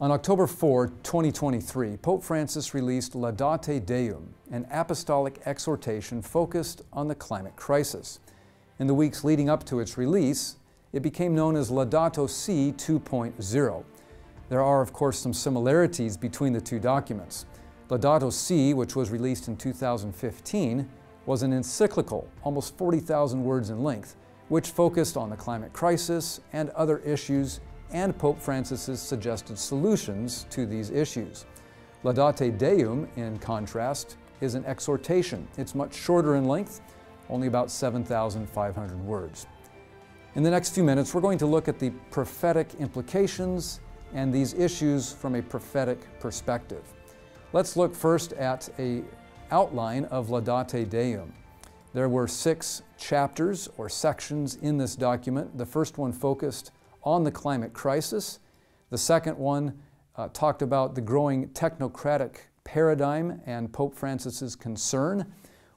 On October 4, 2023, Pope Francis released Laudate Deum, an apostolic exhortation focused on the climate crisis. In the weeks leading up to its release, it became known as Laudato Si 2.0. There are, of course, some similarities between the two documents. Laudato Si, which was released in 2015, was an encyclical, almost 40,000 words in length, which focused on the climate crisis and other issues and Pope Francis's suggested solutions to these issues. Laudate Deum, in contrast, is an exhortation. It's much shorter in length, only about 7,500 words. In the next few minutes, we're going to look at the prophetic implications and these issues from a prophetic perspective. Let's look first at a outline of Laudate Deum. There were six chapters or sections in this document. The first one focused on the climate crisis. The second one uh, talked about the growing technocratic paradigm and Pope Francis's concern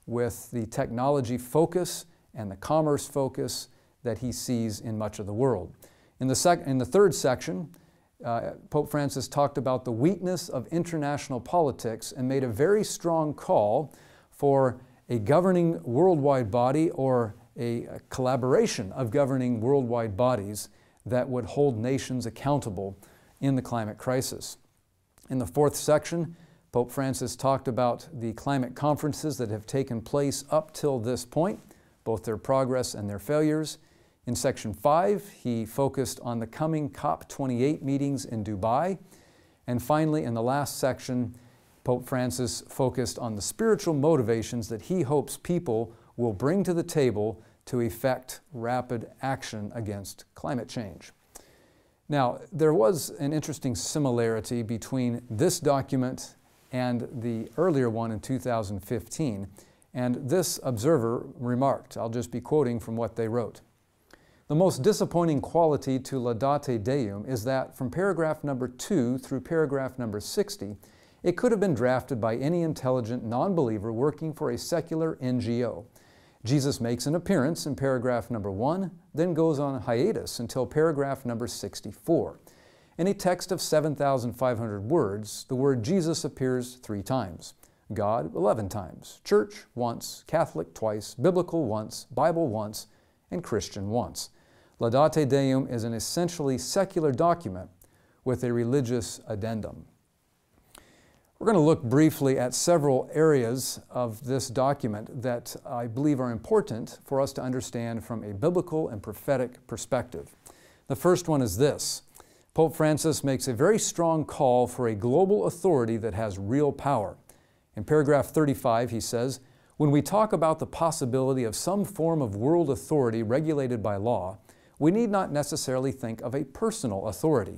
with the technology focus and the commerce focus that he sees in much of the world. In the, sec- in the third section, uh, Pope Francis talked about the weakness of international politics and made a very strong call for a governing worldwide body or a, a collaboration of governing worldwide bodies that would hold nations accountable in the climate crisis. In the fourth section, Pope Francis talked about the climate conferences that have taken place up till this point, both their progress and their failures. In section five, he focused on the coming COP28 meetings in Dubai. And finally, in the last section, Pope Francis focused on the spiritual motivations that he hopes people will bring to the table to effect rapid action against climate change. Now, there was an interesting similarity between this document and the earlier one in 2015, and this observer remarked, I'll just be quoting from what they wrote. The most disappointing quality to Laudate Deum is that from paragraph number 2 through paragraph number 60, it could have been drafted by any intelligent non believer working for a secular NGO. Jesus makes an appearance in paragraph number one, then goes on hiatus until paragraph number 64. In a text of 7,500 words, the word Jesus appears three times, God 11 times, church once, Catholic twice, biblical once, Bible once, and Christian once. Laudate Deum is an essentially secular document with a religious addendum. We're going to look briefly at several areas of this document that I believe are important for us to understand from a biblical and prophetic perspective. The first one is this Pope Francis makes a very strong call for a global authority that has real power. In paragraph 35, he says, When we talk about the possibility of some form of world authority regulated by law, we need not necessarily think of a personal authority.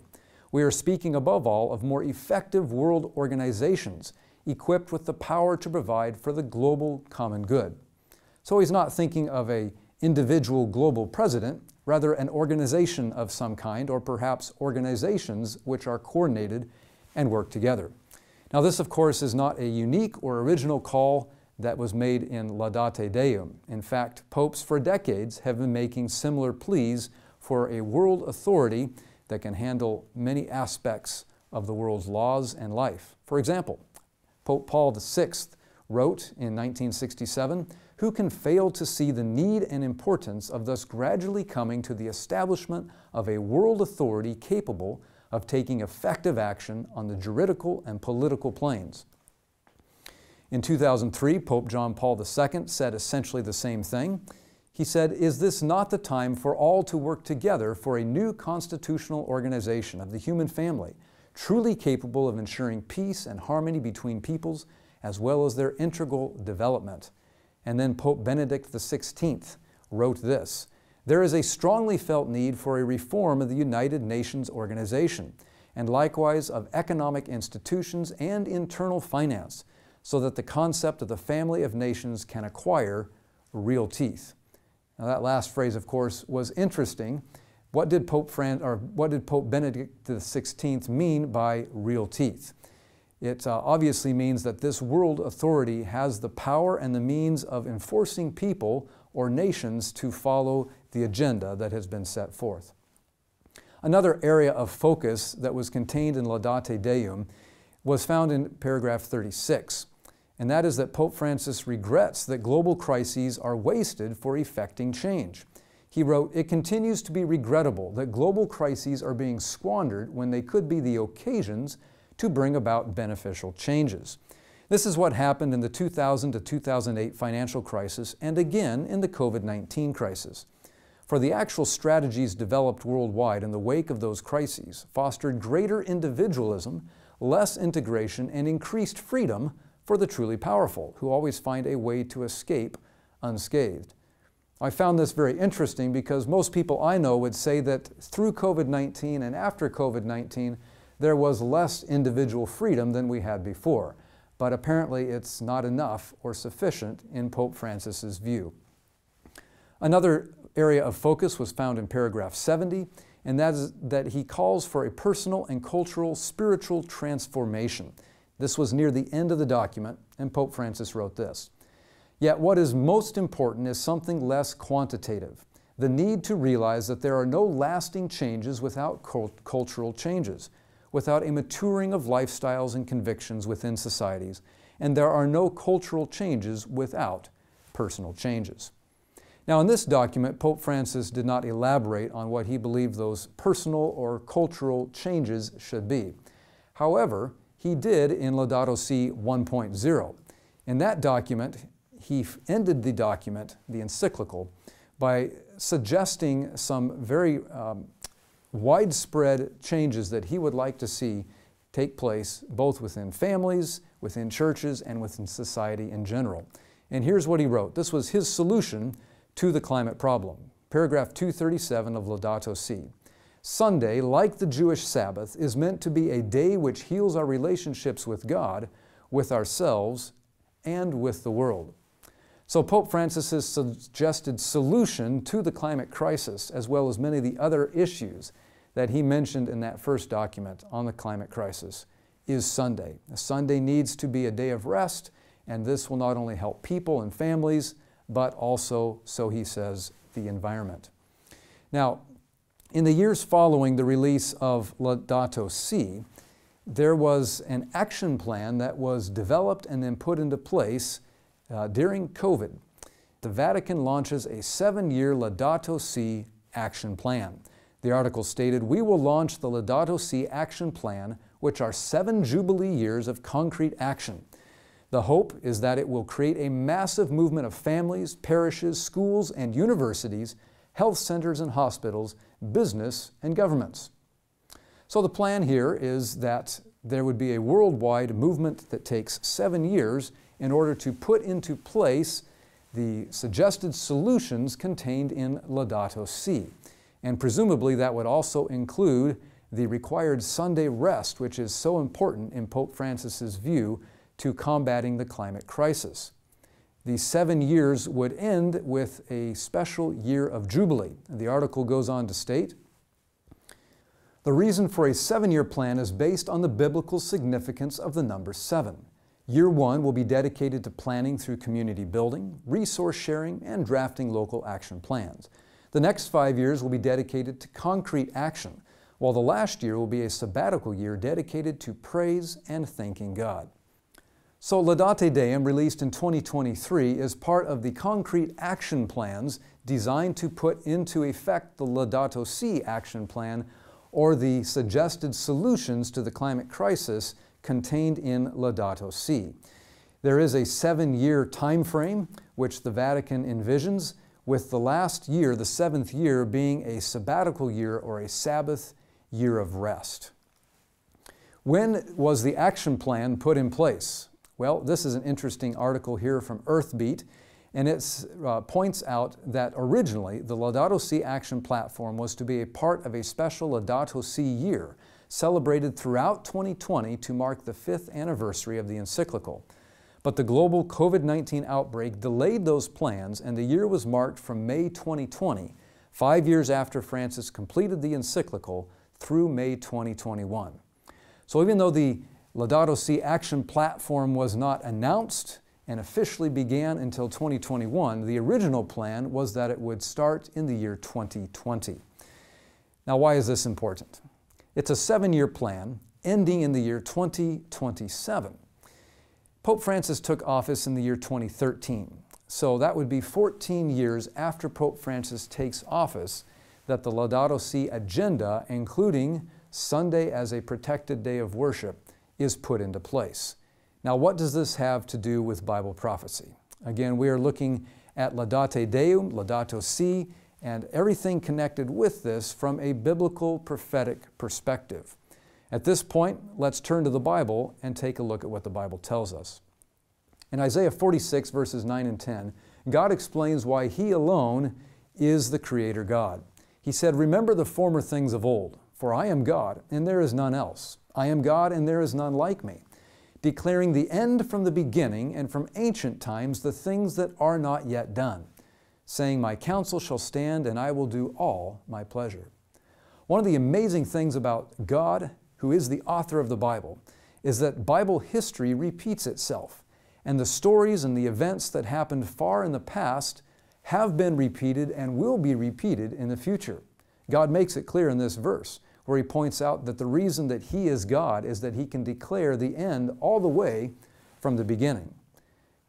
We are speaking above all of more effective world organizations equipped with the power to provide for the global common good. So he's not thinking of a individual global president, rather an organization of some kind, or perhaps organizations which are coordinated and work together. Now, this, of course, is not a unique or original call that was made in Laudate Deum. In fact, popes for decades have been making similar pleas for a world authority that can handle many aspects of the world's laws and life. For example, Pope Paul VI wrote in 1967 Who can fail to see the need and importance of thus gradually coming to the establishment of a world authority capable of taking effective action on the juridical and political planes? In 2003, Pope John Paul II said essentially the same thing. He said, Is this not the time for all to work together for a new constitutional organization of the human family, truly capable of ensuring peace and harmony between peoples, as well as their integral development? And then Pope Benedict XVI wrote this There is a strongly felt need for a reform of the United Nations organization, and likewise of economic institutions and internal finance, so that the concept of the family of nations can acquire real teeth. Now, that last phrase, of course, was interesting. What did Pope, Fran- or what did Pope Benedict XVI mean by real teeth? It uh, obviously means that this world authority has the power and the means of enforcing people or nations to follow the agenda that has been set forth. Another area of focus that was contained in Laudate Deum was found in paragraph 36, and that is that Pope Francis regrets that global crises are wasted for effecting change. He wrote, It continues to be regrettable that global crises are being squandered when they could be the occasions to bring about beneficial changes. This is what happened in the 2000 to 2008 financial crisis and again in the COVID 19 crisis. For the actual strategies developed worldwide in the wake of those crises fostered greater individualism, less integration, and increased freedom for the truly powerful, who always find a way to escape unscathed. I found this very interesting because most people I know would say that through COVID 19 and after COVID 19, there was less individual freedom than we had before. But apparently, it's not enough or sufficient in Pope Francis's view. Another area of focus was found in paragraph 70, and that is that he calls for a personal and cultural spiritual transformation. This was near the end of the document, and Pope Francis wrote this. Yet what is most important is something less quantitative the need to realize that there are no lasting changes without cult- cultural changes, without a maturing of lifestyles and convictions within societies, and there are no cultural changes without personal changes. Now, in this document, Pope Francis did not elaborate on what he believed those personal or cultural changes should be. However, he did in Laudato Si 1.0. In that document, he ended the document, the encyclical, by suggesting some very um, widespread changes that he would like to see take place both within families, within churches, and within society in general. And here's what he wrote. This was his solution to the climate problem. Paragraph 237 of Laudato Si. Sunday, like the Jewish Sabbath, is meant to be a day which heals our relationships with God, with ourselves, and with the world. So Pope Francis's suggested solution to the climate crisis, as well as many of the other issues that he mentioned in that first document on the climate crisis, is Sunday. Sunday needs to be a day of rest, and this will not only help people and families, but also, so he says, the environment. Now, in the years following the release of Laudato Si, there was an action plan that was developed and then put into place uh, during COVID, the Vatican launches a seven year Laudato Si action plan. The article stated, We will launch the Laudato Si action plan, which are seven Jubilee years of concrete action. The hope is that it will create a massive movement of families, parishes, schools, and universities, health centers and hospitals, business, and governments. So the plan here is that there would be a worldwide movement that takes seven years in order to put into place the suggested solutions contained in Laudato Si. And presumably that would also include the required Sunday rest, which is so important in Pope Francis's view to combating the climate crisis. The seven years would end with a special year of Jubilee. The article goes on to state The reason for a seven year plan is based on the biblical significance of the number seven. Year one will be dedicated to planning through community building, resource sharing, and drafting local action plans. The next five years will be dedicated to concrete action, while the last year will be a sabbatical year dedicated to praise and thanking God. So, Laudate Deum, released in 2023, is part of the concrete action plans designed to put into effect the Laudato Si action plan or the suggested solutions to the climate crisis contained in Laudato Si. There is a seven year time frame which the Vatican envisions, with the last year, the seventh year, being a sabbatical year or a Sabbath year of rest. When was the action plan put in place? Well, this is an interesting article here from Earthbeat, and it uh, points out that originally the Laudato Si Action Platform was to be a part of a special Laudato Si year celebrated throughout 2020 to mark the fifth anniversary of the encyclical. But the global COVID 19 outbreak delayed those plans, and the year was marked from May 2020, five years after Francis completed the encyclical, through May 2021. So even though the Laudato Si Action Platform was not announced and officially began until 2021, the original plan was that it would start in the year 2020. Now, why is this important? It's a seven year plan ending in the year 2027. Pope Francis took office in the year 2013. So that would be 14 years after Pope Francis takes office that the Laudato Si agenda, including Sunday as a protected day of worship, is put into place. Now, what does this have to do with Bible prophecy? Again, we are looking at Laudate Deum, Laudato Si, and everything connected with this from a biblical prophetic perspective. At this point, let's turn to the Bible and take a look at what the Bible tells us. In Isaiah 46, verses 9 and 10, God explains why He alone is the Creator God. He said, Remember the former things of old, for I am God, and there is none else. I am God, and there is none like me, declaring the end from the beginning, and from ancient times the things that are not yet done, saying, My counsel shall stand, and I will do all my pleasure. One of the amazing things about God, who is the author of the Bible, is that Bible history repeats itself, and the stories and the events that happened far in the past have been repeated and will be repeated in the future. God makes it clear in this verse where he points out that the reason that he is God is that he can declare the end all the way from the beginning.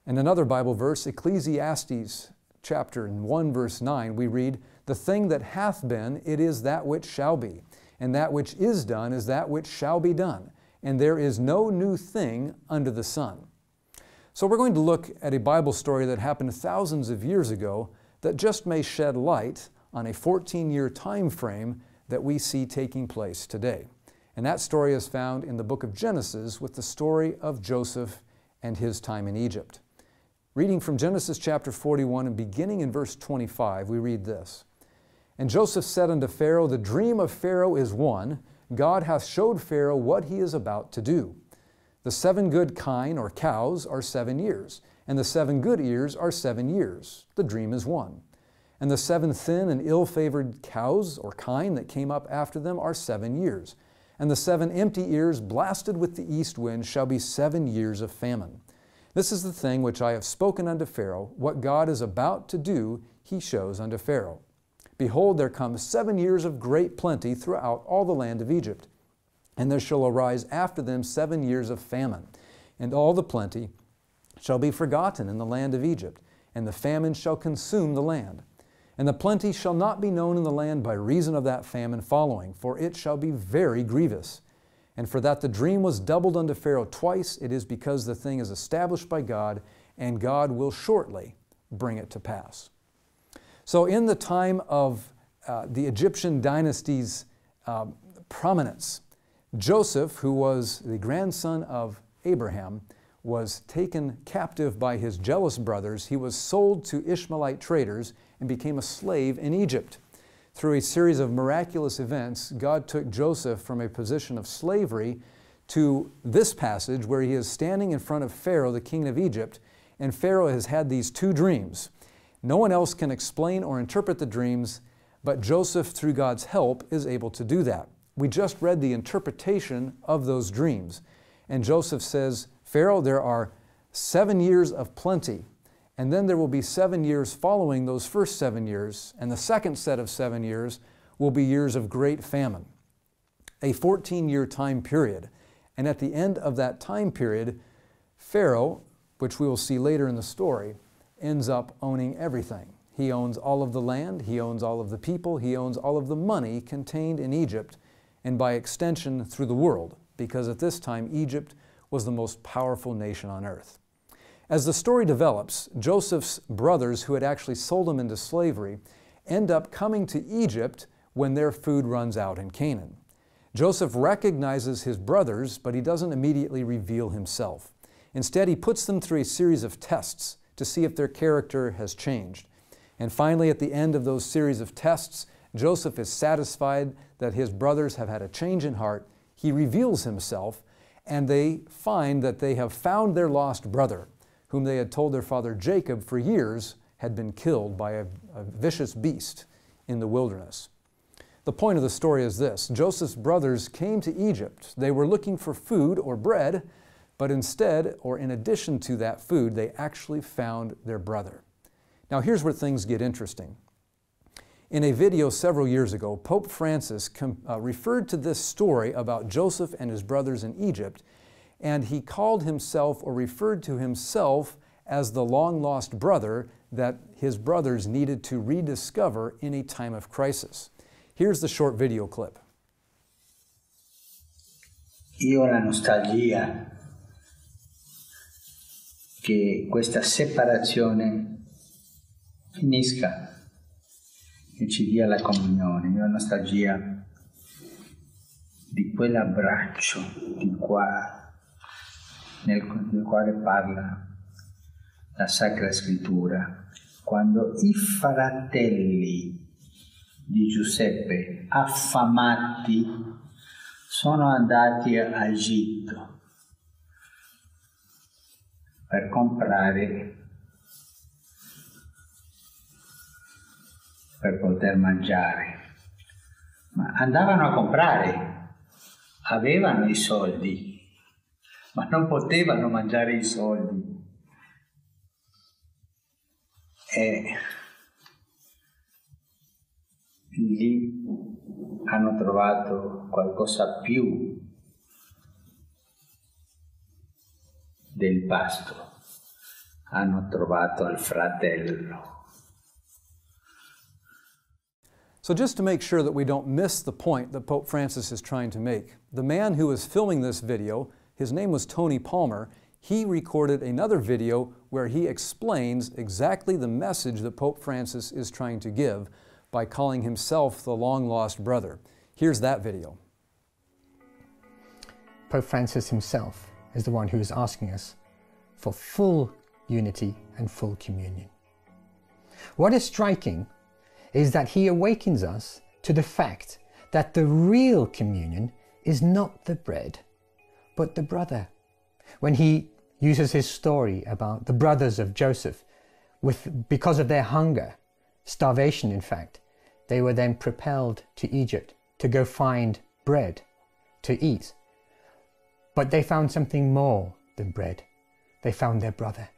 In another Bible verse, Ecclesiastes chapter 1 verse 9, we read, "The thing that hath been, it is that which shall be, and that which is done is that which shall be done, and there is no new thing under the sun." So we're going to look at a Bible story that happened thousands of years ago that just may shed light on a 14-year time frame that we see taking place today. And that story is found in the book of Genesis with the story of Joseph and his time in Egypt. Reading from Genesis chapter 41 and beginning in verse 25, we read this. And Joseph said unto Pharaoh, The dream of Pharaoh is one. God hath showed Pharaoh what he is about to do. The seven good kine or cows are seven years, and the seven good ears are seven years. The dream is one. And the seven thin and ill favored cows or kine that came up after them are seven years. And the seven empty ears blasted with the east wind shall be seven years of famine. This is the thing which I have spoken unto Pharaoh. What God is about to do, he shows unto Pharaoh. Behold, there come seven years of great plenty throughout all the land of Egypt and there shall arise after them seven years of famine, and all the plenty shall be forgotten in the land of Egypt, and the famine shall consume the land. And the plenty shall not be known in the land by reason of that famine following, for it shall be very grievous. And for that the dream was doubled unto Pharaoh twice, it is because the thing is established by God, and God will shortly bring it to pass. So, in the time of uh, the Egyptian dynasty's uh, prominence, Joseph, who was the grandson of Abraham, was taken captive by his jealous brothers. He was sold to Ishmaelite traders and became a slave in Egypt. Through a series of miraculous events, God took Joseph from a position of slavery to this passage where he is standing in front of Pharaoh, the king of Egypt, and Pharaoh has had these two dreams. No one else can explain or interpret the dreams, but Joseph, through God's help, is able to do that. We just read the interpretation of those dreams. And Joseph says, Pharaoh, there are seven years of plenty, and then there will be seven years following those first seven years, and the second set of seven years will be years of great famine, a 14 year time period. And at the end of that time period, Pharaoh, which we will see later in the story, ends up owning everything. He owns all of the land, he owns all of the people, he owns all of the money contained in Egypt, and by extension through the world, because at this time Egypt was the most powerful nation on earth. As the story develops, Joseph's brothers, who had actually sold him into slavery, end up coming to Egypt when their food runs out in Canaan. Joseph recognizes his brothers, but he doesn't immediately reveal himself. Instead, he puts them through a series of tests to see if their character has changed. And finally, at the end of those series of tests, Joseph is satisfied that his brothers have had a change in heart. He reveals himself, and they find that they have found their lost brother, whom they had told their father Jacob for years had been killed by a, a vicious beast in the wilderness. The point of the story is this Joseph's brothers came to Egypt. They were looking for food or bread, but instead, or in addition to that food, they actually found their brother. Now, here's where things get interesting. In a video several years ago, Pope Francis uh, referred to this story about Joseph and his brothers in Egypt, and he called himself or referred to himself as the long lost brother that his brothers needed to rediscover in a time of crisis. Here's the short video clip. Io la nostalgia che questa separazione finisca e ci dia la comunione. Io ho nostalgia di quell'abbraccio di qua, nel, nel quale parla la Sacra Scrittura, quando i fratelli di Giuseppe affamati sono andati a Egitto per comprare per poter mangiare. Ma andavano a comprare, avevano i soldi, ma non potevano mangiare i soldi. E lì hanno trovato qualcosa più del pasto, hanno trovato il fratello. So, just to make sure that we don't miss the point that Pope Francis is trying to make, the man who was filming this video, his name was Tony Palmer, he recorded another video where he explains exactly the message that Pope Francis is trying to give by calling himself the long lost brother. Here's that video. Pope Francis himself is the one who is asking us for full unity and full communion. What is striking is that he awakens us to the fact that the real communion is not the bread, but the brother. When he uses his story about the brothers of Joseph, with, because of their hunger, starvation in fact, they were then propelled to Egypt to go find bread to eat. But they found something more than bread. They found their brother.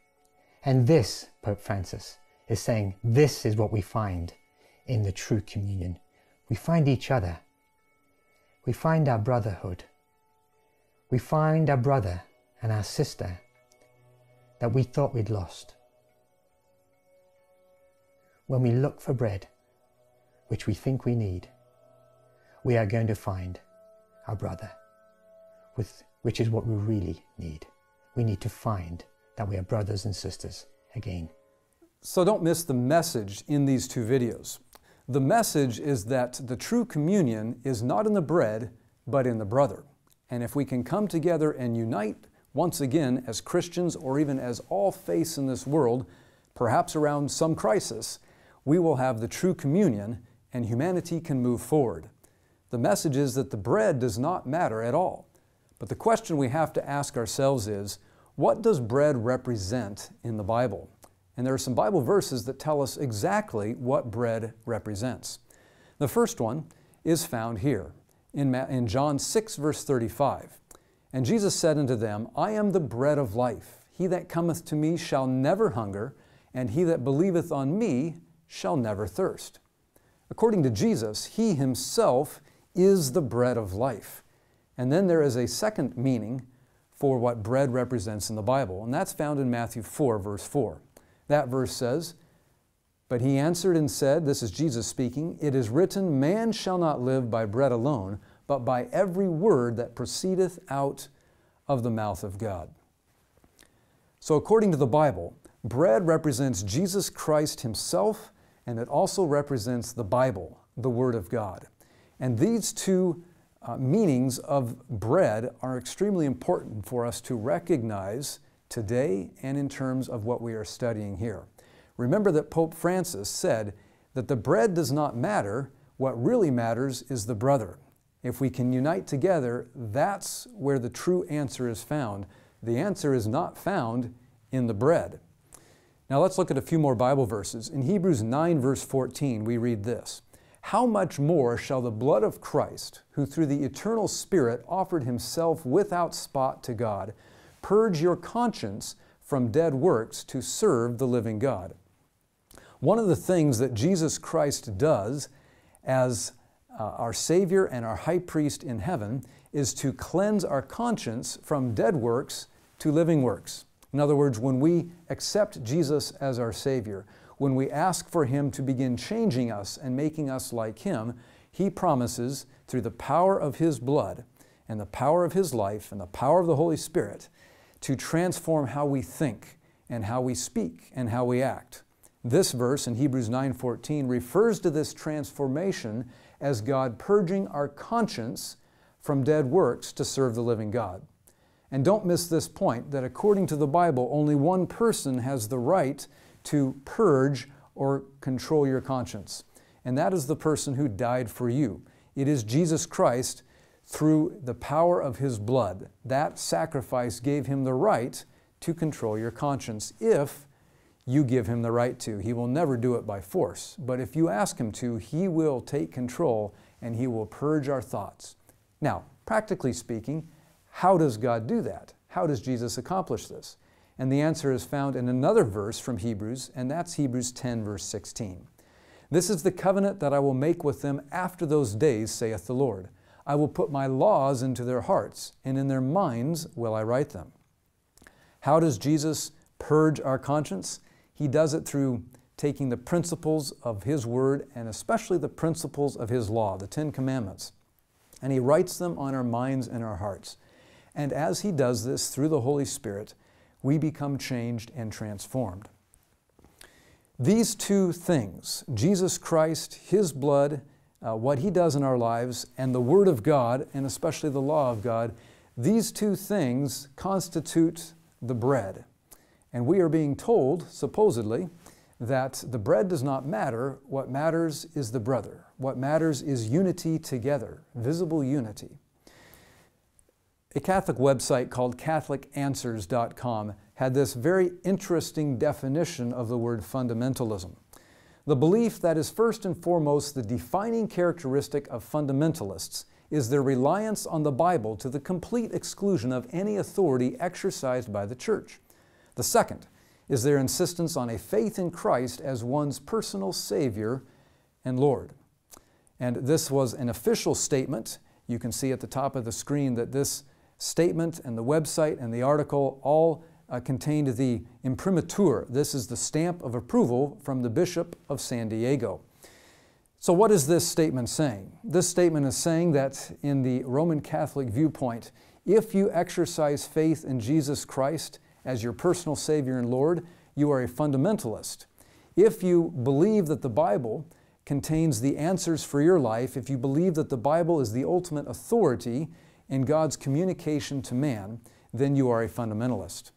And this, Pope Francis, is saying, this is what we find in the true communion. We find each other. We find our brotherhood. We find our brother and our sister that we thought we'd lost. When we look for bread, which we think we need, we are going to find our brother, with, which is what we really need. We need to find that we are brothers and sisters again. So don't miss the message in these two videos. The message is that the true communion is not in the bread, but in the brother. And if we can come together and unite once again as Christians or even as all faiths in this world, perhaps around some crisis, we will have the true communion and humanity can move forward. The message is that the bread does not matter at all. But the question we have to ask ourselves is what does bread represent in the Bible? And there are some Bible verses that tell us exactly what bread represents. The first one is found here in, in John 6, verse 35. And Jesus said unto them, I am the bread of life. He that cometh to me shall never hunger, and he that believeth on me shall never thirst. According to Jesus, He Himself is the bread of life. And then there is a second meaning for what bread represents in the Bible, and that's found in Matthew 4, verse 4. That verse says, But he answered and said, This is Jesus speaking, It is written, Man shall not live by bread alone, but by every word that proceedeth out of the mouth of God. So, according to the Bible, bread represents Jesus Christ Himself, and it also represents the Bible, the Word of God. And these two uh, meanings of bread are extremely important for us to recognize today and in terms of what we are studying here. Remember that Pope Francis said that the bread does not matter, what really matters is the brother. If we can unite together, that's where the true answer is found. The answer is not found in the bread. Now let's look at a few more Bible verses. In Hebrews 9, verse 14, we read this How much more shall the blood of Christ, who through the eternal Spirit offered himself without spot to God, purge your conscience from dead works to serve the living God. One of the things that Jesus Christ does as uh, our Savior and our high priest in heaven is to cleanse our conscience from dead works to living works. In other words, when we accept Jesus as our Savior, when we ask for Him to begin changing us and making us like Him, He promises through the power of His blood and the power of His life and the power of the Holy Spirit to transform how we think and how we speak and how we act. This verse in Hebrews 9:14 refers to this transformation as God purging our conscience from dead works to serve the living God. And don't miss this point that according to the Bible, only one person has the right to purge or control your conscience. And that is the person who died for you. It is Jesus Christ through the power of his blood. That sacrifice gave him the right to control your conscience if you give him the right to. He will never do it by force. But if you ask him to, he will take control and he will purge our thoughts. Now, practically speaking, how does God do that? How does Jesus accomplish this? And the answer is found in another verse from Hebrews, and that's Hebrews 10, verse 16. This is the covenant that I will make with them after those days, saith the Lord. I will put my laws into their hearts, and in their minds will I write them. How does Jesus purge our conscience? He does it through taking the principles of His Word and especially the principles of His law, the Ten Commandments, and He writes them on our minds and our hearts. And as He does this through the Holy Spirit, we become changed and transformed. These two things, Jesus Christ, His blood, uh, what He does in our lives, and the Word of God, and especially the law of God, these two things constitute the bread. And we are being told, supposedly, that the bread does not matter. What matters is the brother. What matters is unity together, visible unity. A Catholic website called CatholicAnswers.com had this very interesting definition of the word fundamentalism. The belief that is first and foremost the defining characteristic of fundamentalists is their reliance on the Bible to the complete exclusion of any authority exercised by the Church. The second is their insistence on a faith in Christ as one's personal Savior and Lord. And this was an official statement. You can see at the top of the screen that this statement and the website and the article all uh, contained the imprimatur. This is the stamp of approval from the Bishop of San Diego. So, what is this statement saying? This statement is saying that in the Roman Catholic viewpoint, if you exercise faith in Jesus Christ, as your personal Savior and Lord, you are a fundamentalist. If you believe that the Bible contains the answers for your life, if you believe that the Bible is the ultimate authority in God's communication to man, then you are a fundamentalist.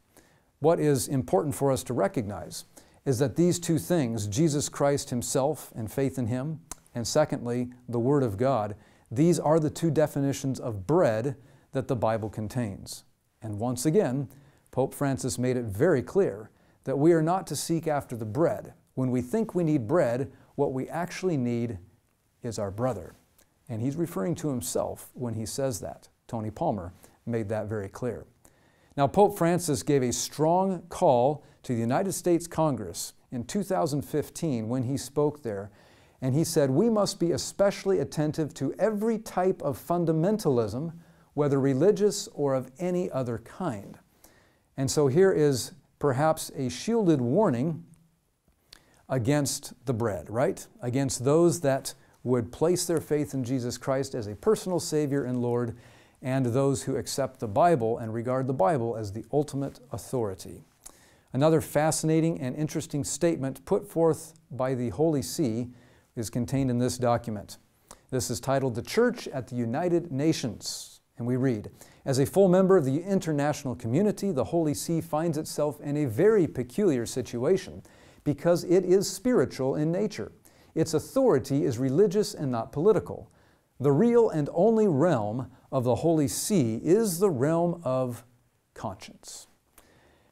What is important for us to recognize is that these two things, Jesus Christ Himself and faith in Him, and secondly, the Word of God, these are the two definitions of bread that the Bible contains. And once again, Pope Francis made it very clear that we are not to seek after the bread. When we think we need bread, what we actually need is our brother. And he's referring to himself when he says that. Tony Palmer made that very clear. Now, Pope Francis gave a strong call to the United States Congress in 2015 when he spoke there, and he said, We must be especially attentive to every type of fundamentalism, whether religious or of any other kind. And so here is perhaps a shielded warning against the bread, right? Against those that would place their faith in Jesus Christ as a personal Savior and Lord, and those who accept the Bible and regard the Bible as the ultimate authority. Another fascinating and interesting statement put forth by the Holy See is contained in this document. This is titled The Church at the United Nations. And we read as a full member of the international community, the Holy See finds itself in a very peculiar situation because it is spiritual in nature. Its authority is religious and not political. The real and only realm of the Holy See is the realm of conscience.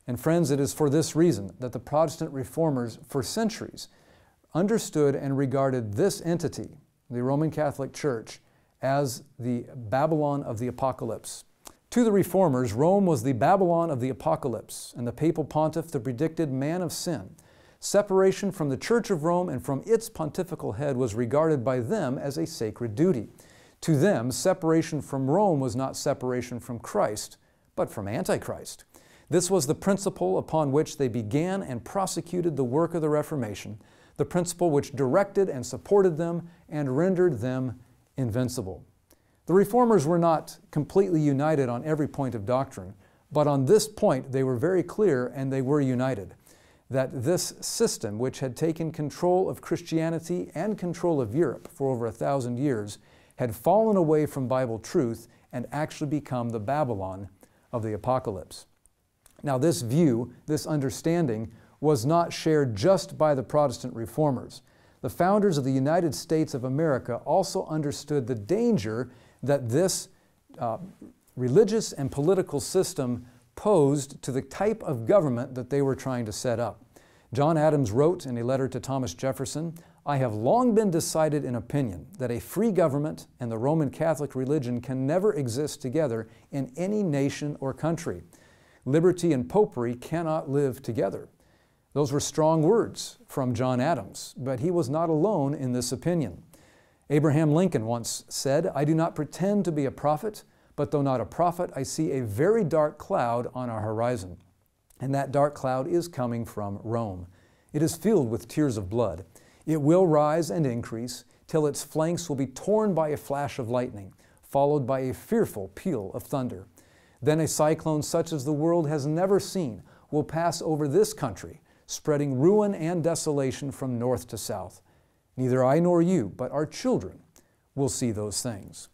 And friends, it is for this reason that the Protestant reformers for centuries understood and regarded this entity, the Roman Catholic Church, as the Babylon of the Apocalypse. To the reformers, Rome was the Babylon of the apocalypse, and the papal pontiff the predicted man of sin. Separation from the Church of Rome and from its pontifical head was regarded by them as a sacred duty. To them, separation from Rome was not separation from Christ, but from Antichrist. This was the principle upon which they began and prosecuted the work of the Reformation, the principle which directed and supported them and rendered them invincible. The Reformers were not completely united on every point of doctrine, but on this point they were very clear and they were united that this system, which had taken control of Christianity and control of Europe for over a thousand years, had fallen away from Bible truth and actually become the Babylon of the apocalypse. Now, this view, this understanding, was not shared just by the Protestant reformers. The founders of the United States of America also understood the danger that this uh, religious and political system posed to the type of government that they were trying to set up. John Adams wrote in a letter to Thomas Jefferson, I have long been decided in opinion that a free government and the Roman Catholic religion can never exist together in any nation or country. Liberty and popery cannot live together. Those were strong words from John Adams, but he was not alone in this opinion. Abraham Lincoln once said, I do not pretend to be a prophet, but though not a prophet, I see a very dark cloud on our horizon. And that dark cloud is coming from Rome. It is filled with tears of blood. It will rise and increase till its flanks will be torn by a flash of lightning, followed by a fearful peal of thunder. Then a cyclone such as the world has never seen will pass over this country, spreading ruin and desolation from north to south. Neither I nor you, but our children will see those things.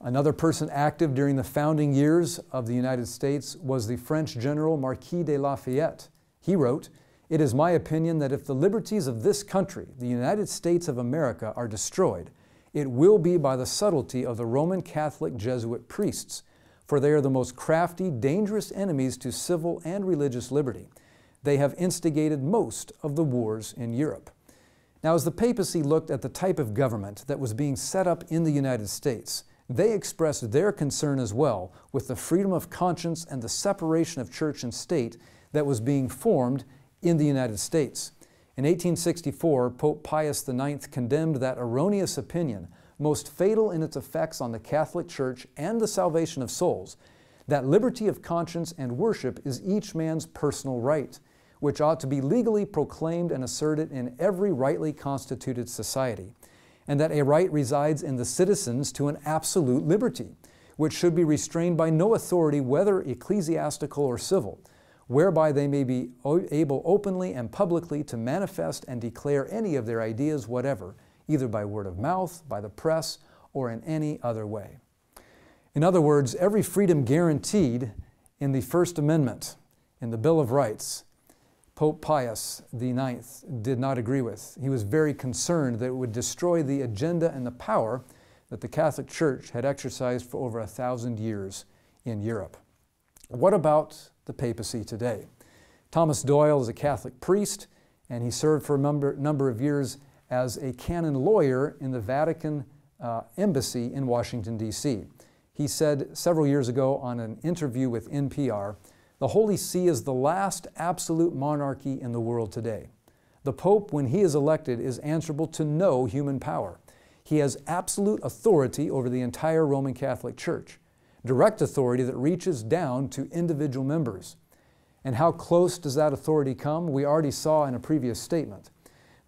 Another person active during the founding years of the United States was the French General Marquis de Lafayette. He wrote, It is my opinion that if the liberties of this country, the United States of America, are destroyed, it will be by the subtlety of the Roman Catholic Jesuit priests, for they are the most crafty, dangerous enemies to civil and religious liberty. They have instigated most of the wars in Europe. Now, as the papacy looked at the type of government that was being set up in the United States, they expressed their concern as well with the freedom of conscience and the separation of church and state that was being formed in the United States. In 1864, Pope Pius IX condemned that erroneous opinion, most fatal in its effects on the Catholic Church and the salvation of souls, that liberty of conscience and worship is each man's personal right, which ought to be legally proclaimed and asserted in every rightly constituted society and that a right resides in the citizens to an absolute liberty, which should be restrained by no authority, whether ecclesiastical or civil, whereby they may be able openly and publicly to manifest and declare any of their ideas whatever, either by word of mouth, by the press, or in any other way. In other words, every freedom guaranteed in the First Amendment, in the Bill of Rights, Pope Pius IX did not agree with. He was very concerned that it would destroy the agenda and the power that the Catholic Church had exercised for over a thousand years in Europe. What about the papacy today? Thomas Doyle is a Catholic priest, and he served for a number, number of years as a canon lawyer in the Vatican uh, Embassy in Washington, D.C. He said several years ago on an interview with NPR the Holy See is the last absolute monarchy in the world today. The Pope, when he is elected, is answerable to no human power. He has absolute authority over the entire Roman Catholic Church, direct authority that reaches down to individual members. And how close does that authority come? We already saw in a previous statement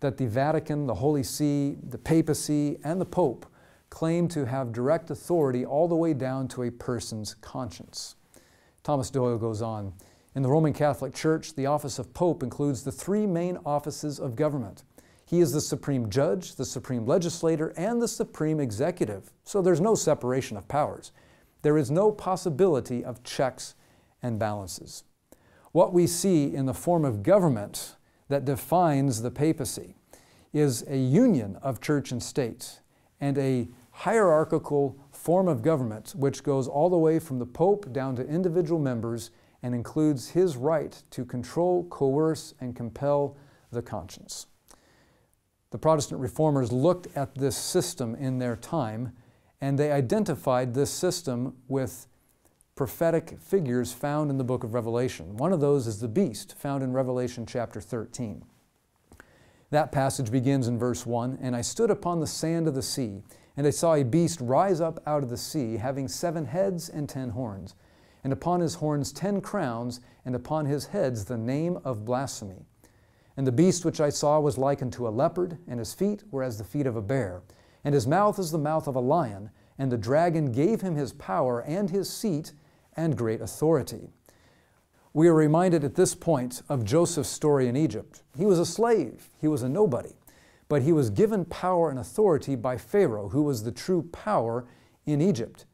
that the Vatican, the Holy See, the papacy, and the Pope claim to have direct authority all the way down to a person's conscience. Thomas Doyle goes on In the Roman Catholic Church, the office of Pope includes the three main offices of government. He is the supreme judge, the supreme legislator, and the supreme executive. So there's no separation of powers. There is no possibility of checks and balances. What we see in the form of government that defines the papacy is a union of church and state and a hierarchical form of government which goes all the way from the Pope down to individual members and includes his right to control, coerce, and compel the conscience. The Protestant reformers looked at this system in their time and they identified this system with prophetic figures found in the book of Revelation. One of those is the beast found in Revelation chapter 13. That passage begins in verse 1 And I stood upon the sand of the sea, and I saw a beast rise up out of the sea, having seven heads and ten horns, and upon his horns ten crowns, and upon his heads the name of blasphemy. And the beast which I saw was like unto a leopard, and his feet were as the feet of a bear, and his mouth as the mouth of a lion. And the dragon gave him his power and his seat and great authority. We are reminded at this point of Joseph's story in Egypt. He was a slave, he was a nobody, but he was given power and authority by Pharaoh, who was the true power in Egypt.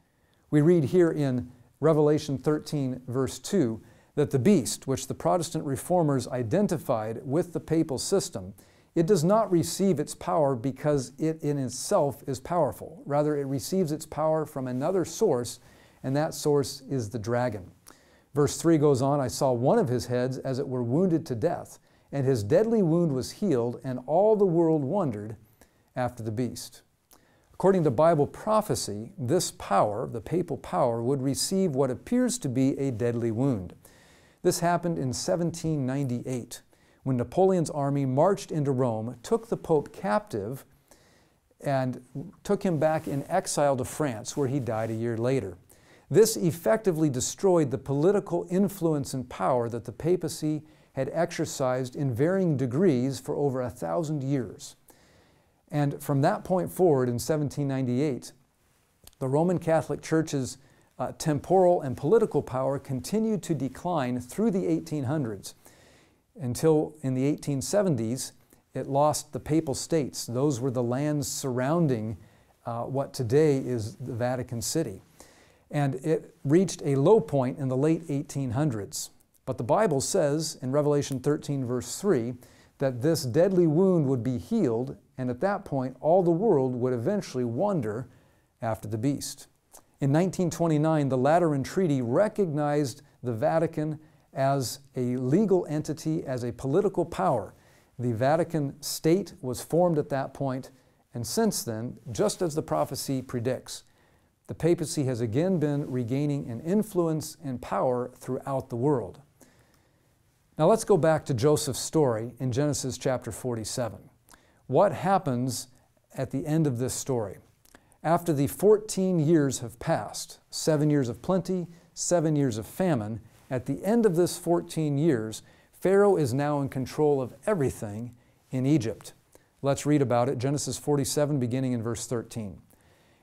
We read here in Revelation 13, verse 2, that the beast, which the Protestant reformers identified with the papal system, it does not receive its power because it in itself is powerful. Rather, it receives its power from another source, and that source is the dragon. Verse 3 goes on I saw one of his heads as it were wounded to death, and his deadly wound was healed, and all the world wondered after the beast. According to Bible prophecy, this power, the papal power, would receive what appears to be a deadly wound. This happened in 1798 when Napoleon's army marched into Rome, took the Pope captive, and took him back in exile to France, where he died a year later. This effectively destroyed the political influence and power that the papacy had exercised in varying degrees for over a thousand years. And from that point forward in 1798, the Roman Catholic Church's uh, temporal and political power continued to decline through the 1800s until in the 1870s it lost the papal states. Those were the lands surrounding uh, what today is the Vatican City. And it reached a low point in the late 1800s. But the Bible says in Revelation 13, verse 3, that this deadly wound would be healed, and at that point, all the world would eventually wonder after the beast. In 1929, the Lateran Treaty recognized the Vatican as a legal entity, as a political power. The Vatican state was formed at that point, and since then, just as the prophecy predicts, the papacy has again been regaining an influence and power throughout the world. Now let's go back to Joseph's story in Genesis chapter 47. What happens at the end of this story? After the 14 years have passed, seven years of plenty, seven years of famine, at the end of this 14 years, Pharaoh is now in control of everything in Egypt. Let's read about it. Genesis 47, beginning in verse 13.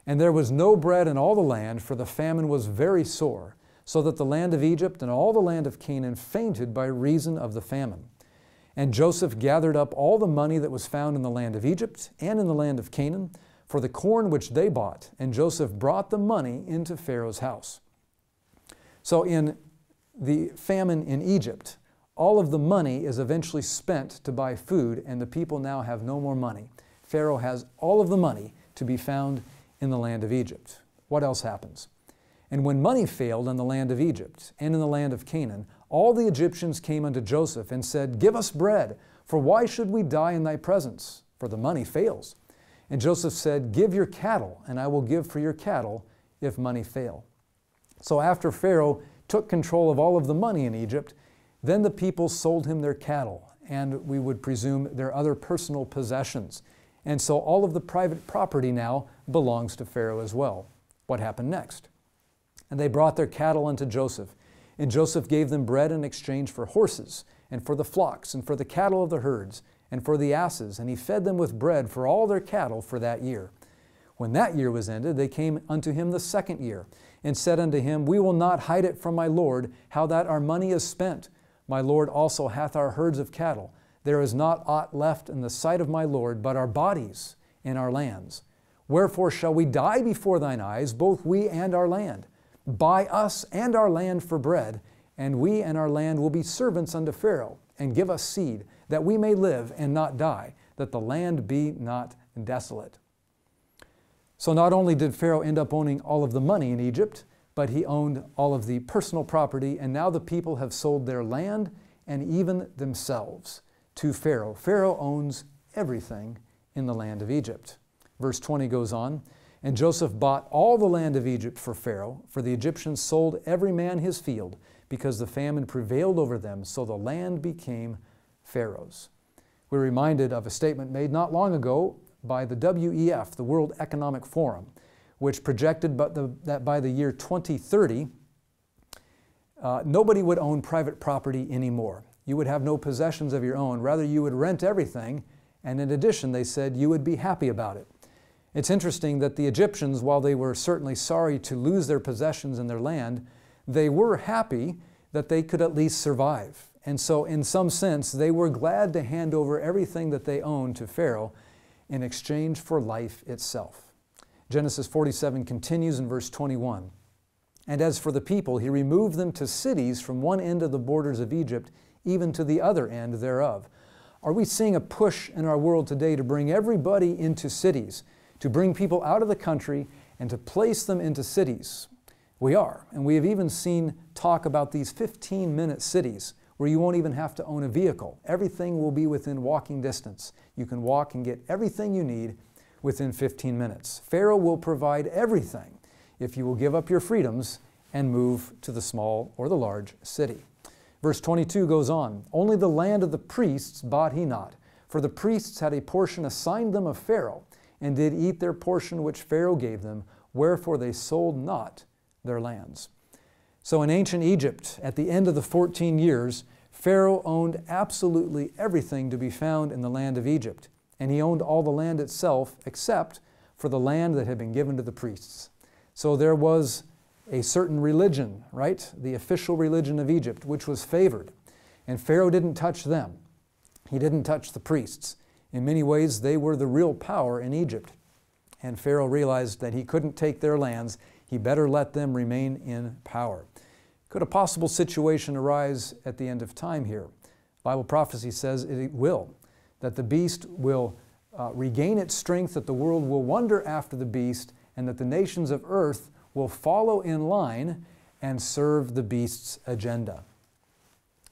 And there was no bread in all the land, for the famine was very sore, so that the land of Egypt and all the land of Canaan fainted by reason of the famine. And Joseph gathered up all the money that was found in the land of Egypt and in the land of Canaan for the corn which they bought, and Joseph brought the money into Pharaoh's house. So in the famine in Egypt, all of the money is eventually spent to buy food, and the people now have no more money. Pharaoh has all of the money to be found in the land of Egypt. What else happens? And when money failed in the land of Egypt and in the land of Canaan, all the Egyptians came unto Joseph and said, Give us bread, for why should we die in thy presence? For the money fails. And Joseph said, Give your cattle, and I will give for your cattle if money fail. So after Pharaoh took control of all of the money in Egypt, then the people sold him their cattle, and we would presume their other personal possessions. And so all of the private property now belongs to Pharaoh as well. What happened next? And they brought their cattle unto Joseph. And Joseph gave them bread in exchange for horses, and for the flocks, and for the cattle of the herds, and for the asses. And he fed them with bread for all their cattle for that year. When that year was ended, they came unto him the second year, and said unto him, We will not hide it from my Lord, how that our money is spent. My Lord also hath our herds of cattle. There is not aught left in the sight of my Lord, but our bodies and our lands. Wherefore shall we die before thine eyes, both we and our land? Buy us and our land for bread, and we and our land will be servants unto Pharaoh, and give us seed, that we may live and not die, that the land be not desolate. So not only did Pharaoh end up owning all of the money in Egypt, but he owned all of the personal property, and now the people have sold their land and even themselves to Pharaoh. Pharaoh owns everything in the land of Egypt. Verse 20 goes on And Joseph bought all the land of Egypt for Pharaoh, for the Egyptians sold every man his field, because the famine prevailed over them, so the land became Pharaoh's. We're reminded of a statement made not long ago by the WEF, the World Economic Forum, which projected that by the year 2030, uh, nobody would own private property anymore. You would have no possessions of your own. Rather, you would rent everything, and in addition, they said you would be happy about it. It's interesting that the Egyptians, while they were certainly sorry to lose their possessions and their land, they were happy that they could at least survive. And so, in some sense, they were glad to hand over everything that they owned to Pharaoh in exchange for life itself. Genesis 47 continues in verse 21. And as for the people, he removed them to cities from one end of the borders of Egypt even to the other end thereof. Are we seeing a push in our world today to bring everybody into cities, to bring people out of the country and to place them into cities? We are. And we have even seen talk about these 15 minute cities where you won't even have to own a vehicle. Everything will be within walking distance. You can walk and get everything you need within 15 minutes. Pharaoh will provide everything if you will give up your freedoms and move to the small or the large city. Verse 22 goes on Only the land of the priests bought he not, for the priests had a portion assigned them of Pharaoh, and did eat their portion which Pharaoh gave them, wherefore they sold not their lands. So in ancient Egypt, at the end of the 14 years, Pharaoh owned absolutely everything to be found in the land of Egypt, and he owned all the land itself except for the land that had been given to the priests. So there was a certain religion, right? The official religion of Egypt, which was favored. And Pharaoh didn't touch them. He didn't touch the priests. In many ways, they were the real power in Egypt. And Pharaoh realized that he couldn't take their lands. He better let them remain in power. Could a possible situation arise at the end of time here? Bible prophecy says it will, that the beast will uh, regain its strength, that the world will wonder after the beast, and that the nations of earth will follow in line and serve the beast's agenda.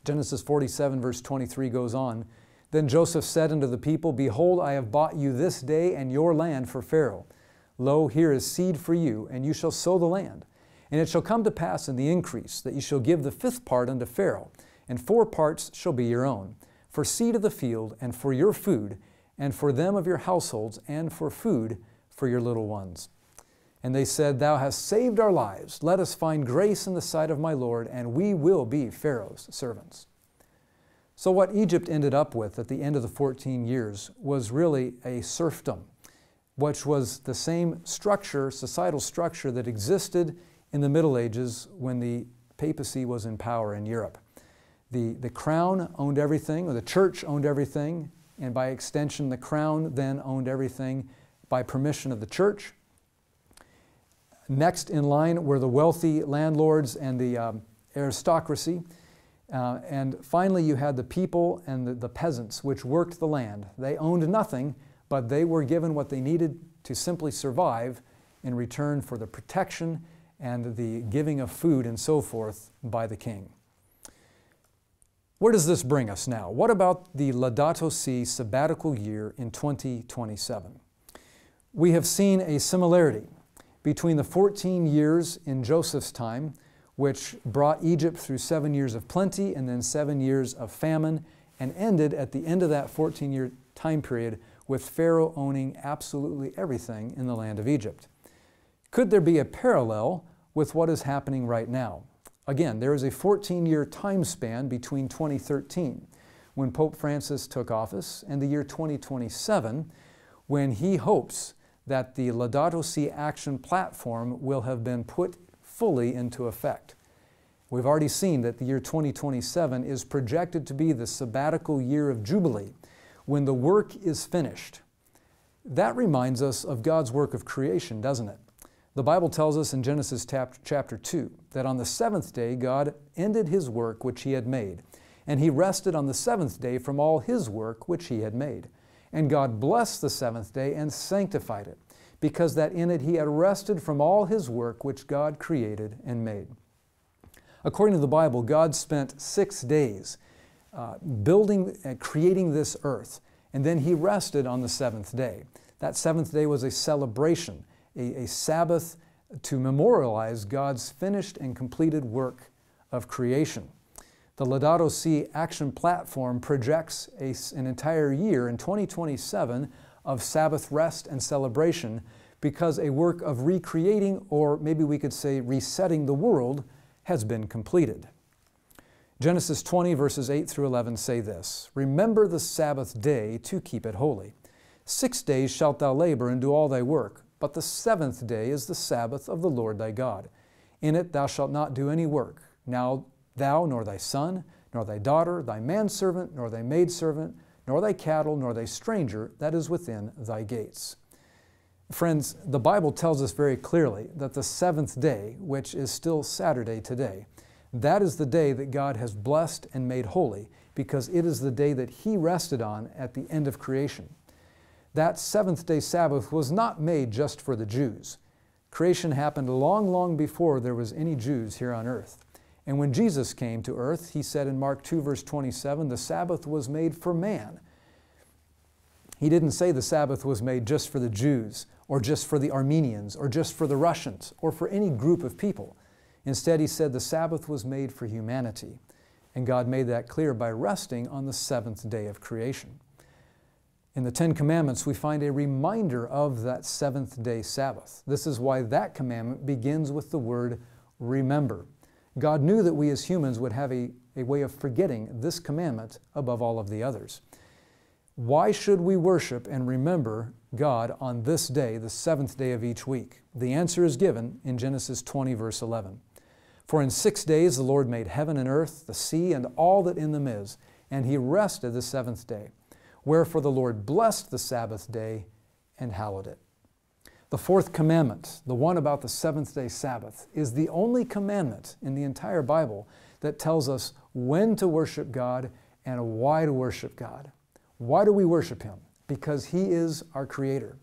Genesis 47, verse 23 goes on Then Joseph said unto the people, Behold, I have bought you this day and your land for Pharaoh. Lo, here is seed for you, and you shall sow the land. And it shall come to pass in the increase that you shall give the fifth part unto Pharaoh, and four parts shall be your own, for seed of the field, and for your food, and for them of your households, and for food for your little ones. And they said, Thou hast saved our lives. Let us find grace in the sight of my Lord, and we will be Pharaoh's servants. So, what Egypt ended up with at the end of the 14 years was really a serfdom, which was the same structure, societal structure that existed in the Middle Ages when the papacy was in power in Europe. The, the crown owned everything, or the church owned everything, and by extension, the crown then owned everything by permission of the church. Next in line were the wealthy landlords and the um, aristocracy. Uh, and finally, you had the people and the, the peasants, which worked the land. They owned nothing, but they were given what they needed to simply survive in return for the protection and the giving of food and so forth by the king. Where does this bring us now? What about the Laudato Si sabbatical year in 2027? We have seen a similarity between the 14 years in Joseph's time, which brought Egypt through seven years of plenty and then seven years of famine, and ended at the end of that 14 year time period with Pharaoh owning absolutely everything in the land of Egypt. Could there be a parallel with what is happening right now? Again, there is a 14 year time span between 2013, when Pope Francis took office, and the year 2027, when he hopes that the Laudato Si Action platform will have been put fully into effect. We've already seen that the year 2027 is projected to be the sabbatical year of Jubilee, when the work is finished. That reminds us of God's work of creation, doesn't it? The Bible tells us in Genesis chapter 2 that on the seventh day God ended his work which he had made, and he rested on the seventh day from all his work which he had made. And God blessed the seventh day and sanctified it, because that in it he had rested from all his work which God created and made. According to the Bible, God spent six days uh, building and uh, creating this earth, and then he rested on the seventh day. That seventh day was a celebration a, a Sabbath to memorialize God's finished and completed work of creation. The Laudato Si Action Platform projects a, an entire year in 2027 of Sabbath rest and celebration because a work of recreating, or maybe we could say resetting the world, has been completed. Genesis 20, verses 8 through 11 say this Remember the Sabbath day to keep it holy. Six days shalt thou labor and do all thy work, but the seventh day is the Sabbath of the Lord thy God. In it thou shalt not do any work, now thou, nor thy son, nor thy daughter, thy manservant, nor thy maidservant, nor thy cattle, nor thy stranger that is within thy gates. Friends, the Bible tells us very clearly that the seventh day, which is still Saturday today, that is the day that God has blessed and made holy because it is the day that He rested on at the end of creation. That seventh day Sabbath was not made just for the Jews. Creation happened long, long before there was any Jews here on earth. And when Jesus came to earth, he said in Mark 2, verse 27, the Sabbath was made for man. He didn't say the Sabbath was made just for the Jews or just for the Armenians, or just for the Russians, or for any group of people. Instead, he said the Sabbath was made for humanity. And God made that clear by resting on the seventh day of creation. In the Ten Commandments, we find a reminder of that seventh day Sabbath. This is why that commandment begins with the word remember. God knew that we as humans would have a, a way of forgetting this commandment above all of the others. Why should we worship and remember God on this day, the seventh day of each week? The answer is given in Genesis 20, verse 11. For in six days the Lord made heaven and earth, the sea, and all that in them is, and he rested the seventh day. Wherefore the Lord blessed the Sabbath day and hallowed it. The fourth commandment, the one about the seventh day Sabbath, is the only commandment in the entire Bible that tells us when to worship God and why to worship God. Why do we worship Him? Because He is our Creator.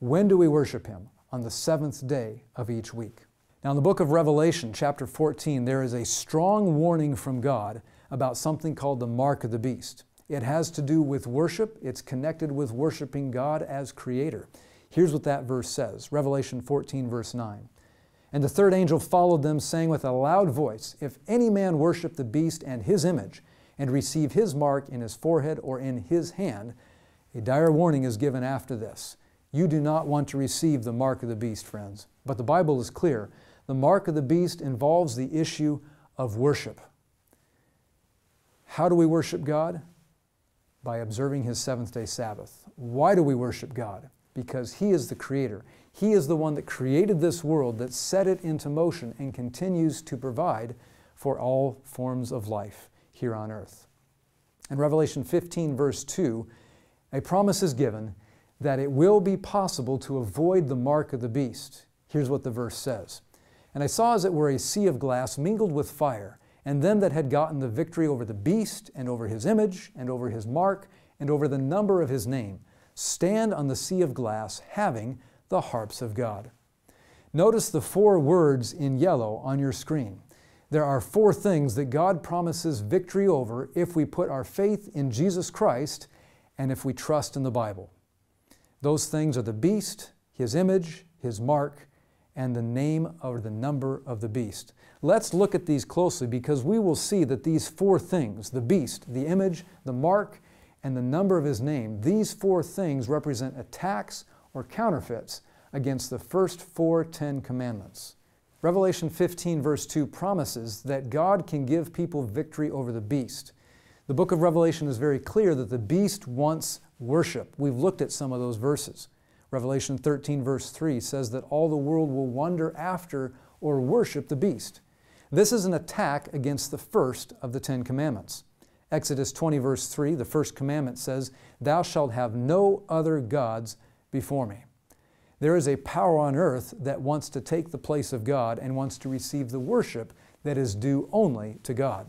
When do we worship Him? On the seventh day of each week. Now, in the book of Revelation, chapter 14, there is a strong warning from God about something called the mark of the beast. It has to do with worship, it's connected with worshiping God as Creator. Here's what that verse says Revelation 14, verse 9. And the third angel followed them, saying with a loud voice, If any man worship the beast and his image, and receive his mark in his forehead or in his hand, a dire warning is given after this. You do not want to receive the mark of the beast, friends. But the Bible is clear. The mark of the beast involves the issue of worship. How do we worship God? By observing His seventh day Sabbath. Why do we worship God? Because He is the Creator. He is the one that created this world, that set it into motion, and continues to provide for all forms of life here on earth. In Revelation 15, verse 2, a promise is given that it will be possible to avoid the mark of the beast. Here's what the verse says And I saw as it were a sea of glass mingled with fire, and them that had gotten the victory over the beast, and over his image, and over his mark, and over the number of his name, stand on the sea of glass, having the harps of God. Notice the four words in yellow on your screen. There are four things that God promises victory over if we put our faith in Jesus Christ and if we trust in the Bible. Those things are the beast, his image, his mark, and the name or the number of the beast. Let's look at these closely because we will see that these four things the beast, the image, the mark, and the number of his name these four things represent attacks or counterfeits against the first four Ten Commandments. Revelation 15, verse 2 promises that God can give people victory over the beast. The book of Revelation is very clear that the beast wants worship. We've looked at some of those verses. Revelation 13, verse 3 says that all the world will wonder after or worship the beast. This is an attack against the first of the Ten Commandments. Exodus 20, verse 3, the first commandment says, Thou shalt have no other gods before me. There is a power on earth that wants to take the place of God and wants to receive the worship that is due only to God.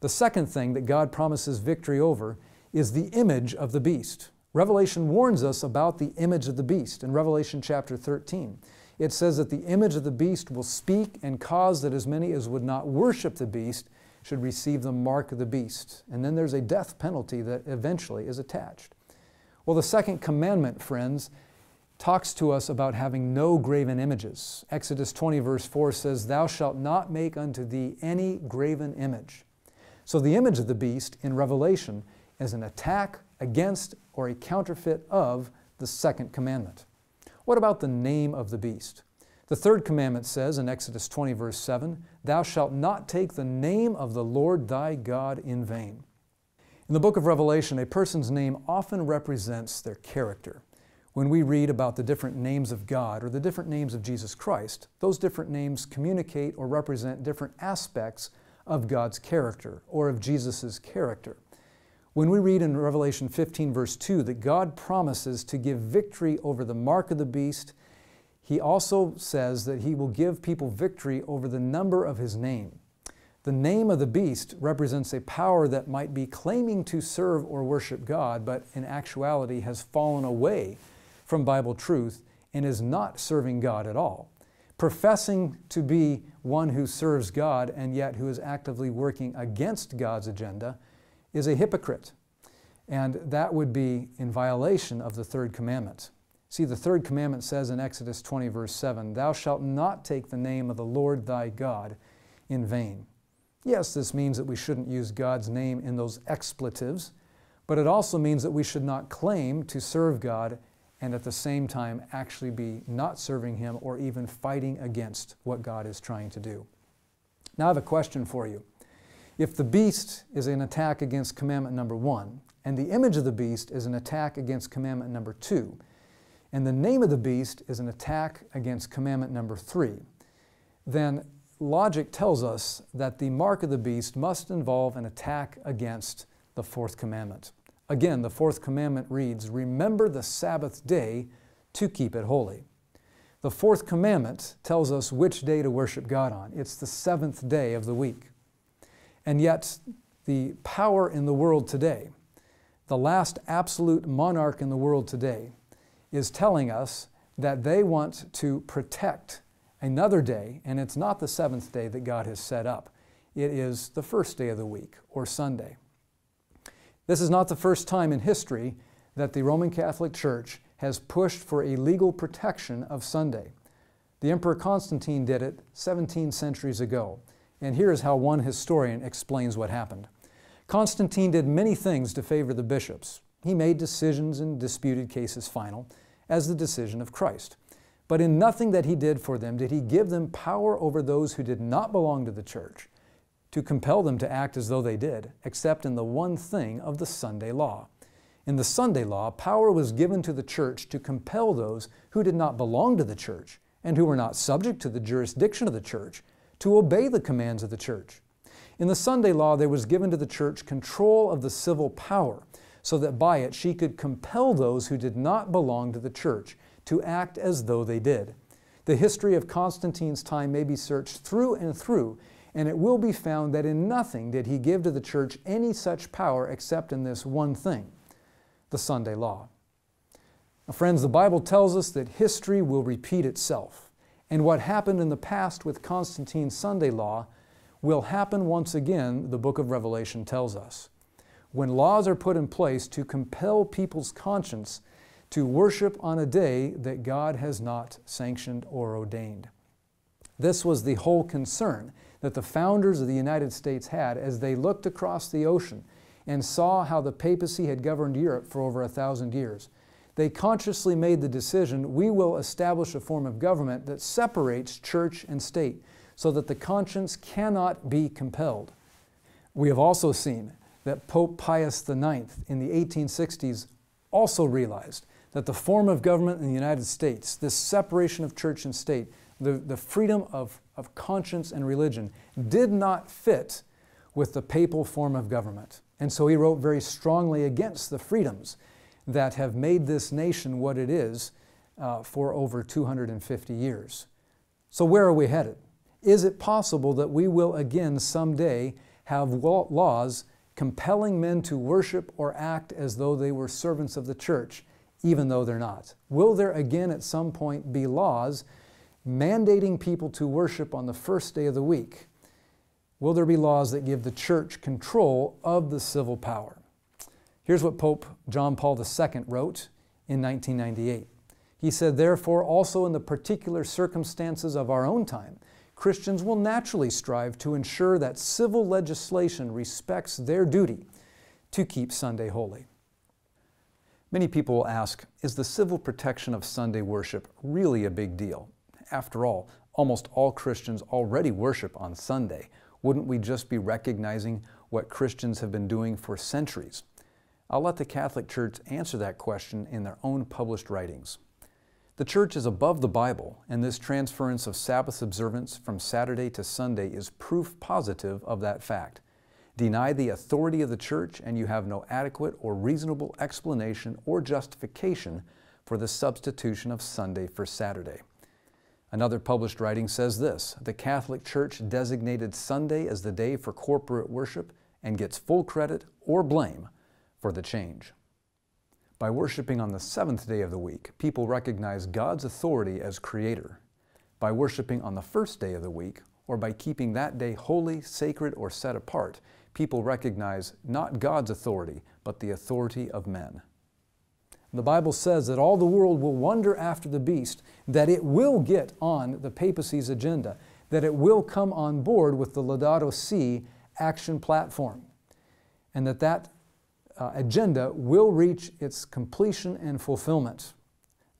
The second thing that God promises victory over is the image of the beast. Revelation warns us about the image of the beast in Revelation chapter 13. It says that the image of the beast will speak and cause that as many as would not worship the beast should receive the mark of the beast. And then there's a death penalty that eventually is attached. Well, the second commandment, friends, talks to us about having no graven images. Exodus 20, verse 4 says, Thou shalt not make unto thee any graven image. So the image of the beast in Revelation is an attack against or a counterfeit of the second commandment. What about the name of the beast? The third commandment says in Exodus 20, verse 7, Thou shalt not take the name of the Lord thy God in vain. In the book of Revelation, a person's name often represents their character. When we read about the different names of God or the different names of Jesus Christ, those different names communicate or represent different aspects of God's character or of Jesus' character. When we read in Revelation 15, verse 2, that God promises to give victory over the mark of the beast, he also says that he will give people victory over the number of his name. The name of the beast represents a power that might be claiming to serve or worship God, but in actuality has fallen away from Bible truth and is not serving God at all. Professing to be one who serves God and yet who is actively working against God's agenda is a hypocrite. And that would be in violation of the third commandment. See, the third commandment says in Exodus 20, verse 7, Thou shalt not take the name of the Lord thy God in vain. Yes, this means that we shouldn't use God's name in those expletives, but it also means that we should not claim to serve God and at the same time actually be not serving Him or even fighting against what God is trying to do. Now, I have a question for you. If the beast is an attack against commandment number one, and the image of the beast is an attack against commandment number two, and the name of the beast is an attack against commandment number three, then logic tells us that the mark of the beast must involve an attack against the fourth commandment. Again, the fourth commandment reads, Remember the Sabbath day to keep it holy. The fourth commandment tells us which day to worship God on. It's the seventh day of the week. And yet, the power in the world today, the last absolute monarch in the world today, is telling us that they want to protect another day, and it's not the seventh day that God has set up. It is the first day of the week, or Sunday. This is not the first time in history that the Roman Catholic Church has pushed for a legal protection of Sunday. The Emperor Constantine did it 17 centuries ago, and here is how one historian explains what happened. Constantine did many things to favor the bishops. He made decisions in disputed cases final, as the decision of Christ. But in nothing that he did for them did he give them power over those who did not belong to the church, to compel them to act as though they did, except in the one thing of the Sunday law. In the Sunday law, power was given to the church to compel those who did not belong to the church and who were not subject to the jurisdiction of the church to obey the commands of the church. In the Sunday law, there was given to the church control of the civil power, so that by it she could compel those who did not belong to the church to act as though they did. The history of Constantine's time may be searched through and through and it will be found that in nothing did he give to the church any such power except in this one thing the Sunday law. Now, friends, the Bible tells us that history will repeat itself, and what happened in the past with Constantine's Sunday law will happen once again, the book of Revelation tells us. When laws are put in place to compel people's conscience to worship on a day that God has not sanctioned or ordained. This was the whole concern that the founders of the United States had as they looked across the ocean and saw how the papacy had governed Europe for over a thousand years. They consciously made the decision we will establish a form of government that separates church and state so that the conscience cannot be compelled. We have also seen that Pope Pius IX in the 1860s also realized that the form of government in the United States, this separation of church and state, the, the freedom of, of conscience and religion did not fit with the papal form of government. And so he wrote very strongly against the freedoms that have made this nation what it is uh, for over 250 years. So, where are we headed? Is it possible that we will again someday have laws compelling men to worship or act as though they were servants of the church, even though they're not? Will there again at some point be laws mandating people to worship on the first day of the week, will there be laws that give the church control of the civil power? Here's what Pope John Paul II wrote in 1998. He said, Therefore, also in the particular circumstances of our own time, Christians will naturally strive to ensure that civil legislation respects their duty to keep Sunday holy. Many people will ask, is the civil protection of Sunday worship really a big deal? After all, almost all Christians already worship on Sunday. Wouldn't we just be recognizing what Christians have been doing for centuries? I'll let the Catholic Church answer that question in their own published writings. The Church is above the Bible, and this transference of Sabbath observance from Saturday to Sunday is proof positive of that fact. Deny the authority of the Church, and you have no adequate or reasonable explanation or justification for the substitution of Sunday for Saturday. Another published writing says this The Catholic Church designated Sunday as the day for corporate worship and gets full credit or blame for the change. By worshiping on the seventh day of the week, people recognize God's authority as Creator. By worshiping on the first day of the week, or by keeping that day holy, sacred, or set apart, people recognize not God's authority, but the authority of men. The Bible says that all the world will wonder after the beast, that it will get on the papacy's agenda, that it will come on board with the Laudato Si action platform, and that that uh, agenda will reach its completion and fulfillment.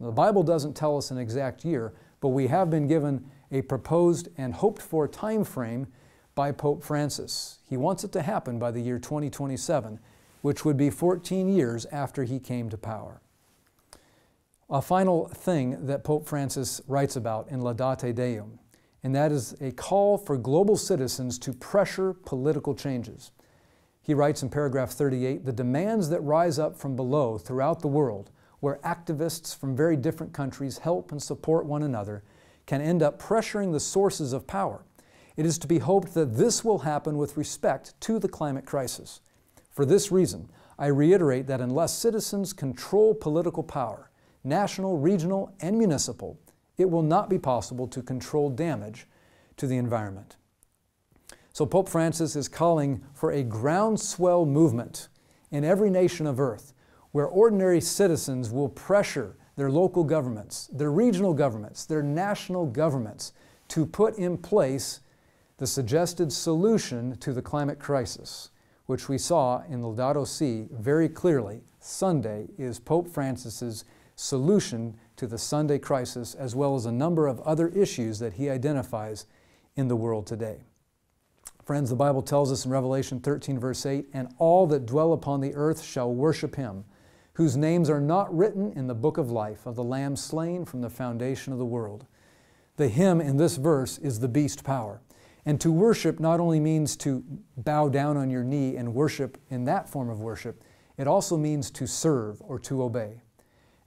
the Bible doesn't tell us an exact year, but we have been given a proposed and hoped for time frame by Pope Francis. He wants it to happen by the year 2027, which would be 14 years after he came to power. A final thing that Pope Francis writes about in Laudate Deum, and that is a call for global citizens to pressure political changes. He writes in paragraph 38 the demands that rise up from below throughout the world, where activists from very different countries help and support one another, can end up pressuring the sources of power. It is to be hoped that this will happen with respect to the climate crisis. For this reason, I reiterate that unless citizens control political power, national, regional, and municipal, it will not be possible to control damage to the environment. So Pope Francis is calling for a groundswell movement in every nation of earth where ordinary citizens will pressure their local governments, their regional governments, their national governments to put in place the suggested solution to the climate crisis, which we saw in Laudato Si very clearly. Sunday is Pope Francis's solution to the Sunday crisis, as well as a number of other issues that he identifies in the world today. Friends, the Bible tells us in Revelation 13, verse 8, and all that dwell upon the earth shall worship him, whose names are not written in the book of life of the Lamb slain from the foundation of the world. The him in this verse is the beast power. And to worship not only means to bow down on your knee and worship in that form of worship, it also means to serve or to obey.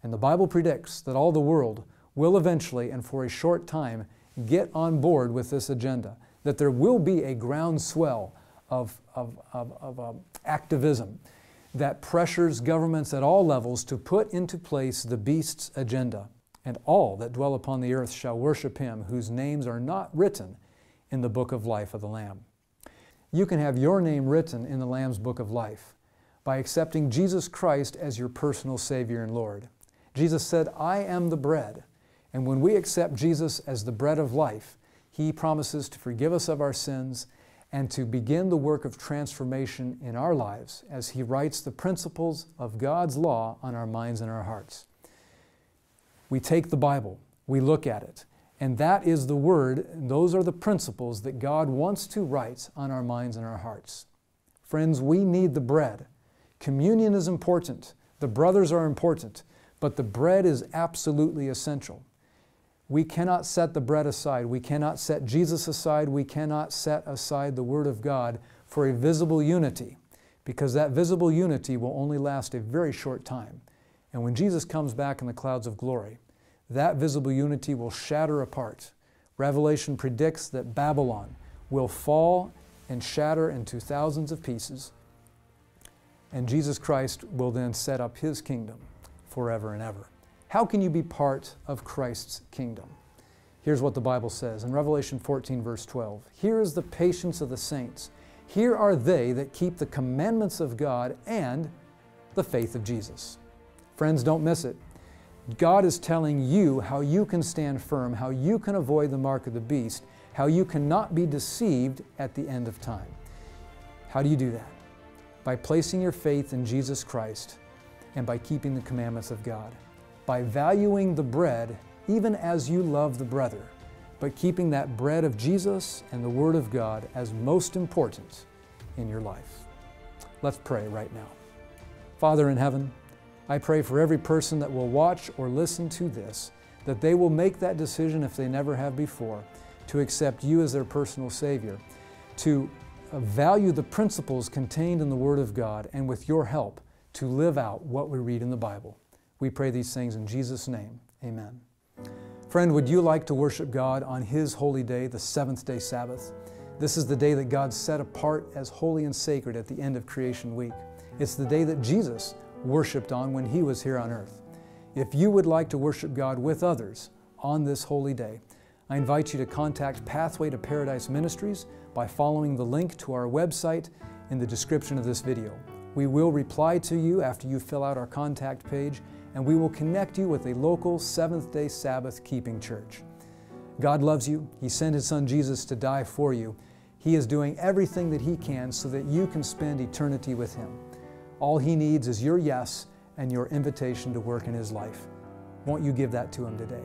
And the Bible predicts that all the world will eventually and for a short time get on board with this agenda that there will be a groundswell of, of, of, of um, activism that pressures governments at all levels to put into place the beast's agenda. And all that dwell upon the earth shall worship him, whose names are not written in the book of life of the Lamb. You can have your name written in the Lamb's book of life by accepting Jesus Christ as your personal Savior and Lord. Jesus said, I am the bread. And when we accept Jesus as the bread of life, he promises to forgive us of our sins and to begin the work of transformation in our lives as He writes the principles of God's law on our minds and our hearts. We take the Bible, we look at it, and that is the Word, those are the principles that God wants to write on our minds and our hearts. Friends, we need the bread. Communion is important, the brothers are important, but the bread is absolutely essential. We cannot set the bread aside. We cannot set Jesus aside. We cannot set aside the Word of God for a visible unity because that visible unity will only last a very short time. And when Jesus comes back in the clouds of glory, that visible unity will shatter apart. Revelation predicts that Babylon will fall and shatter into thousands of pieces, and Jesus Christ will then set up his kingdom forever and ever. How can you be part of Christ's kingdom? Here's what the Bible says in Revelation 14, verse 12. Here is the patience of the saints. Here are they that keep the commandments of God and the faith of Jesus. Friends, don't miss it. God is telling you how you can stand firm, how you can avoid the mark of the beast, how you cannot be deceived at the end of time. How do you do that? By placing your faith in Jesus Christ and by keeping the commandments of God, by valuing the bread even as you love the brother, but keeping that bread of Jesus and the Word of God as most important in your life. Let's pray right now. Father in heaven, I pray for every person that will watch or listen to this, that they will make that decision if they never have before, to accept you as their personal Savior, to uh, value the principles contained in the Word of God, and with your help, to live out what we read in the Bible. We pray these things in Jesus' name. Amen. Friend, would you like to worship God on His holy day, the seventh day Sabbath? This is the day that God set apart as holy and sacred at the end of creation week. It's the day that Jesus worshiped on when He was here on earth. If you would like to worship God with others on this holy day, I invite you to contact Pathway to Paradise Ministries by following the link to our website in the description of this video. We will reply to you after you fill out our contact page, and we will connect you with a local Seventh day Sabbath keeping church. God loves you. He sent His Son Jesus to die for you. He is doing everything that He can so that you can spend eternity with Him. All He needs is your yes and your invitation to work in His life. Won't you give that to Him today?